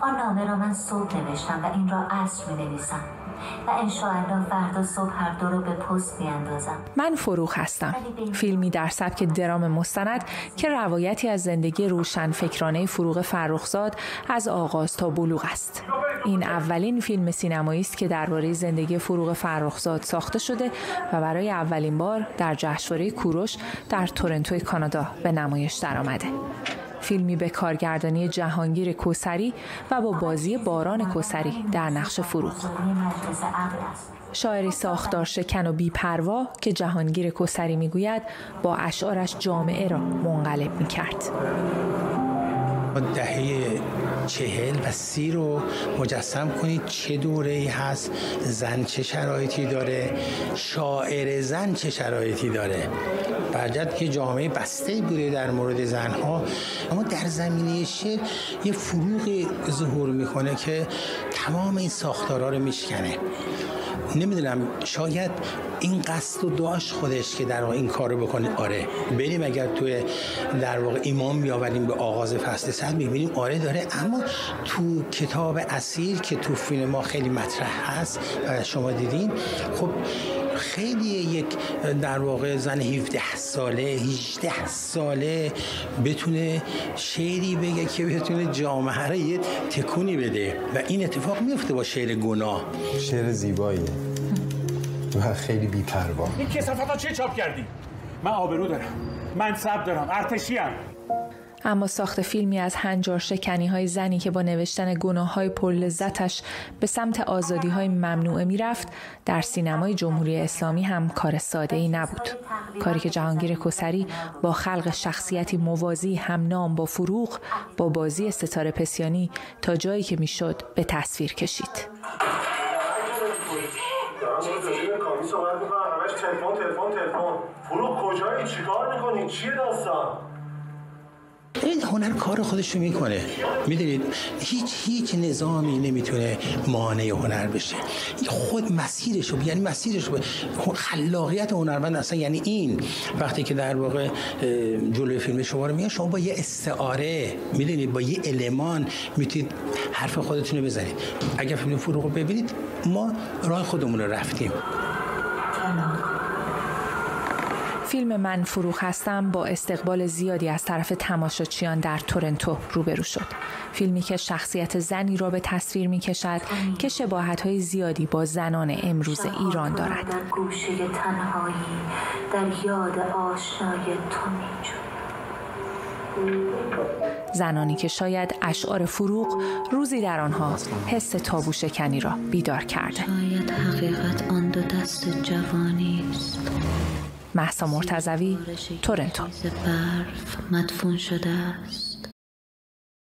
آن نامه را من صبح نوشتم و این را عصر می نویسم و انشاءالله فردا صبح هر دو رو به پست میاندازم. من فروخ هستم. فیلمی در سبک درام مستند که روایتی از زندگی روشن فکرانه فروغ فرخزاد از آغاز تا بلوغ است. این اولین فیلم سینمایی است که درباره زندگی فروغ فرخزاد ساخته شده و برای اولین بار در جشنواره کوروش در تورنتو کانادا به نمایش درآمده. فیلمی به کارگردانی جهانگیر کوسری و با بازی باران کوسری در نقش فروغ شاعری ساختار شکن و بیپروا که جهانگیر کوسری می‌گوید با اشعارش جامعه را منقلب می‌کرد. دهه چهل و سی رو مجسم کنید. چه دوره ای هست؟ زن چه شرایطی داره؟ شاعر زن چه شرایطی داره؟ برجت که جامعه بسته بوده در مورد زنها. اما در زمینه شعر یه فروغ ظهور می‌کنه که تمام این ساختارا رو میشکنه. نمی‌دونم شاید این قصد و داشت خودش که در واقع این کارو بکنه. آره بریم اگر توی در واقع ایمان بیاوریم به آغاز فصل صد می‌بینیم. آره داره اما تو کتاب اسیر که تو فیلم ما خیلی مطرح هست و شما دیدین خب خیلی یک در واقع زن 17 ساله 18 ساله بتونه شعری بگه که بتونه جامعه رو یه تکونی بده. و این اتفاق میفته با شعر گناه. شعر زیباییه و خیلی بی‌پروا. این کسافت ها چه چاپ کردی؟ من آبرو دارم. منصب دارم. ارتشی هم. اما ساخت فیلمی از هنجار شکنی های زنی که با نوشتن گناه های پرلذتش به سمت آزادی های ممنوعه می‌رفت در سینمای جمهوری اسلامی هم کار ساده ای نبود. کاری که جهانگیر کسری با خلق شخصیتی موازی هم نام با فروغ با بازی ستاره پسیانی تا جایی که می‌شد به تصویر کشید. تلفن تلفن تلفن. فروغ کجایی؟ چیکار می‌کنی؟ چیه داستان؟ این هنر کار خودش رو می‌کنه. می‌دونید هیچ هیچ نظامی نمی‌تونه مانع هنر بشه. خود مسیرش رو یعنی مسیرش رو خلاقیت هنرمند اصلا یعنی این. وقتی که در واقع جلوی فیلم شما رو میاد شما با یه استعاره می‌دونید با یه المان می‌تونید حرف خودتون رو بزنید. اگر فیلم فروغ رو ببینید ما راه خودمون رو رفتیم. فیلم من فروخ هستم با استقبال زیادی از طرف تماشاچیان در تورنتو روبرو شد. فیلمی که شخصیت زنی را به تصویر می کشد که شباهت های زیادی با زنان امروز ایران دارد. در گوشه تنهایی در یاد آشنای تو زنانی که شاید اشعار فروغ روزی در آنها حس تابو شکنی را بیدار کرده. شاید حقیقت آن دو دست جوانی است. محسا مرتزوی تورنتو. برف مدفون شده است.